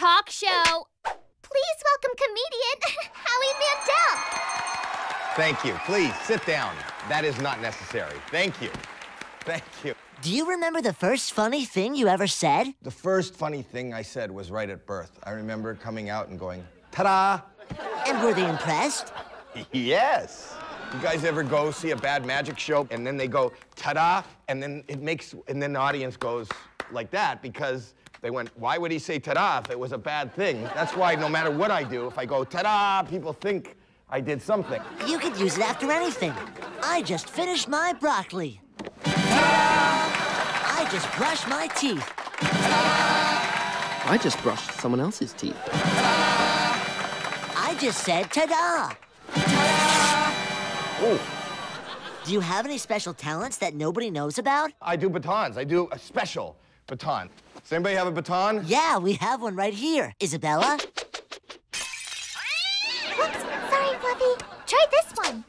talk show. Please welcome comedian Howie Mandel. Thank you. Please, sit down. That is not necessary. Thank you. Thank you. Do you remember the first funny thing you ever said? The first funny thing I said was right at birth. I remember coming out and going, ta-da! And were they impressed? Yes. You guys ever go see a bad magic show and then they go, ta-da, and then it makes, and then the audience goes like that because they went, why would he say ta-da if it was a bad thing? That's why no matter what I do, if I go ta-da, people think I did something. You could use it after anything. I just finished my broccoli. I just brushed my teeth. I just brushed someone else's teeth. I just said ta-da. Ooh, Do you have any special talents that nobody knows about? I do batons. I do a special baton. Does anybody have a baton? Yeah, we have one right here. Isabella? Whoops, sorry, Fluffy. Try this one.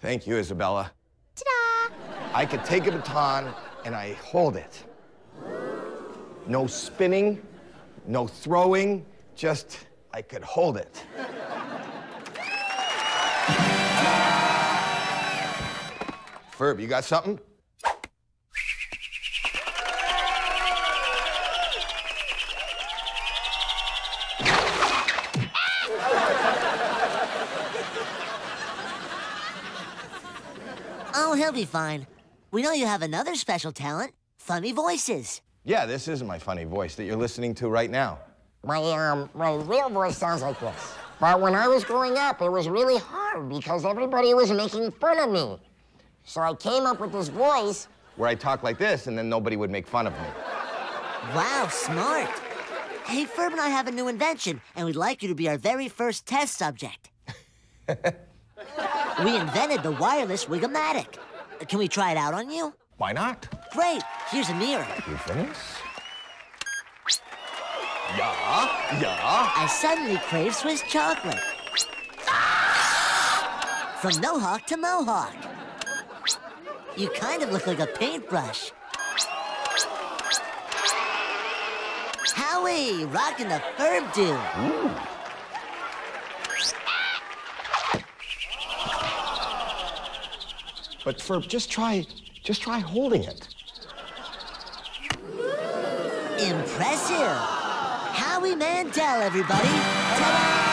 Thank you, Isabella. Ta-da! I could take a baton and I hold it. No spinning, no throwing, just I could hold it. Ferb, you got something? Oh, he'll be fine. We know you have another special talent funny voices. Yeah, this is my funny voice that you're listening to right now. My, um, my real voice sounds like this. But when I was growing up, it was really hard because everybody was making fun of me. So I came up with this voice. Where I talk like this and then nobody would make fun of me. Wow, smart. Hey, Ferb and I have a new invention, and we'd like you to be our very first test subject. we invented the wireless Wigomatic. Can we try it out on you? Why not? Great. Here's a mirror. You finished? Yeah, yeah. I suddenly crave Swiss chocolate. From Nohawk to Mohawk. You kind of look like a paintbrush. Howie, rocking the Ferb do. But Ferb, just try, just try holding it. Impressive. Howie Mandel, everybody. Ta-da!